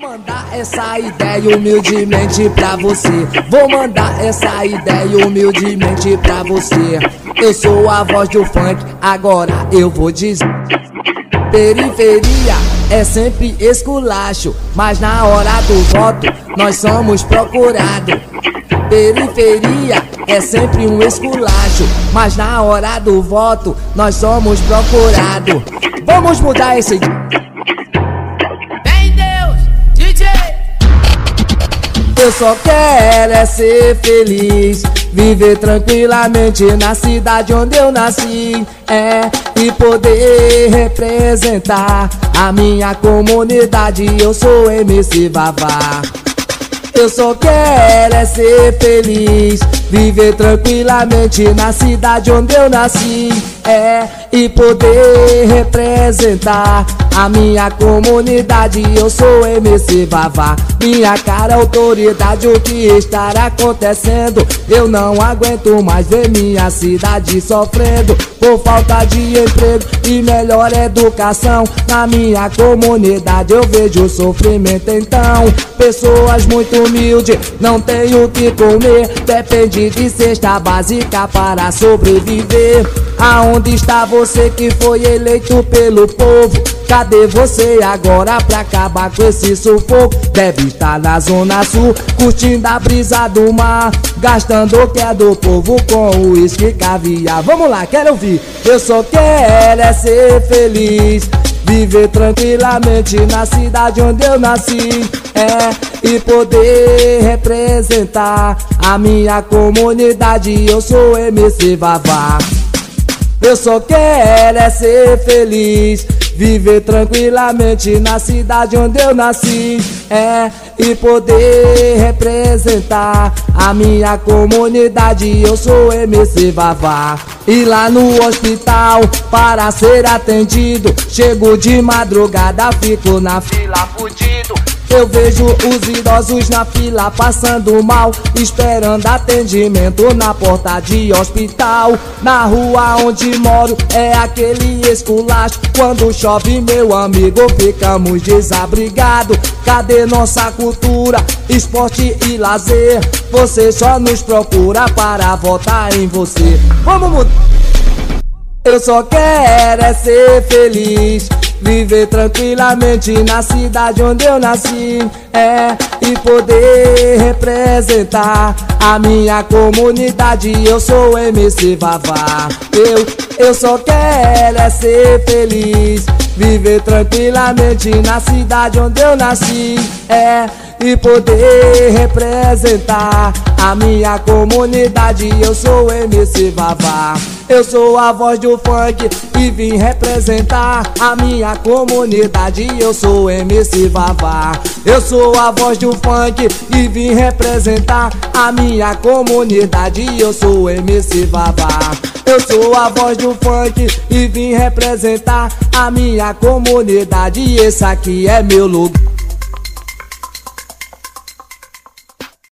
Vou mandar essa ideia humildemente pra você. Vou mandar essa ideia humildemente pra você. Eu sou a voz do funk, agora eu vou dizer. Periferia é sempre esculacho, mas na hora do voto nós somos procurados. Periferia é sempre um esculacho, mas na hora do voto nós somos procurados. Vamos mudar esse. Eu só quero é ser feliz. Viver tranquilamente na cidade onde eu nasci, é, e poder representar a minha comunidade. Eu sou MC Vavá. Eu só quero é ser feliz, viver tranquilamente na cidade onde eu nasci, é, e poder representar a minha comunidade. Eu sou MC Vavá, minha cara autoridade. O que está acontecendo? Eu não aguento mais ver minha cidade sofrendo por falta de emprego e melhor educação. Na minha comunidade eu vejo sofrimento então. Pessoas muito humildes, não tem o que comer, depende de cesta básica para sobreviver. Aonde está você que foi eleito pelo povo? Cadê você agora pra acabar com esse sufoco? Deve estar na zona sul, curtindo a brisa do mar Gastando o que é do povo com uísque e caviar. Vamos lá, quero ouvir. Eu só quero é ser feliz Viver tranquilamente na cidade onde eu nasci. É, e poder representar a minha comunidade. Eu sou MC Vavá. Eu só quero é ser feliz Viver tranquilamente na cidade onde eu nasci. É, e poder representar a minha comunidade. Eu sou MC Vavá. E lá no hospital para ser atendido Chego de madrugada, fico na fila fudido eu vejo os idosos na fila passando mal, esperando atendimento na porta de hospital. Na rua onde moro é aquele esculacho. Quando chove, meu amigo, ficamos desabrigados. Cadê nossa cultura, esporte e lazer? Você só nos procura para votar em você. Vamos mudar. Eu só quero é ser feliz. Viver tranquilamente na cidade onde eu nasci É, e poder representar a minha comunidade. Eu sou MC Vavá. Eu, eu só quero é ser feliz. Viver tranquilamente na cidade onde eu nasci É, e poder representar a minha comunidade. Eu sou MC Vavá, eu sou a voz do funk e vim representar a minha comunidade. Eu sou MC Vavá, eu sou a voz do funk e vim representar a minha comunidade. Eu sou MC Vavá. Eu sou a voz do funk e vim representar a minha comunidade. Esse aqui é meu lugar.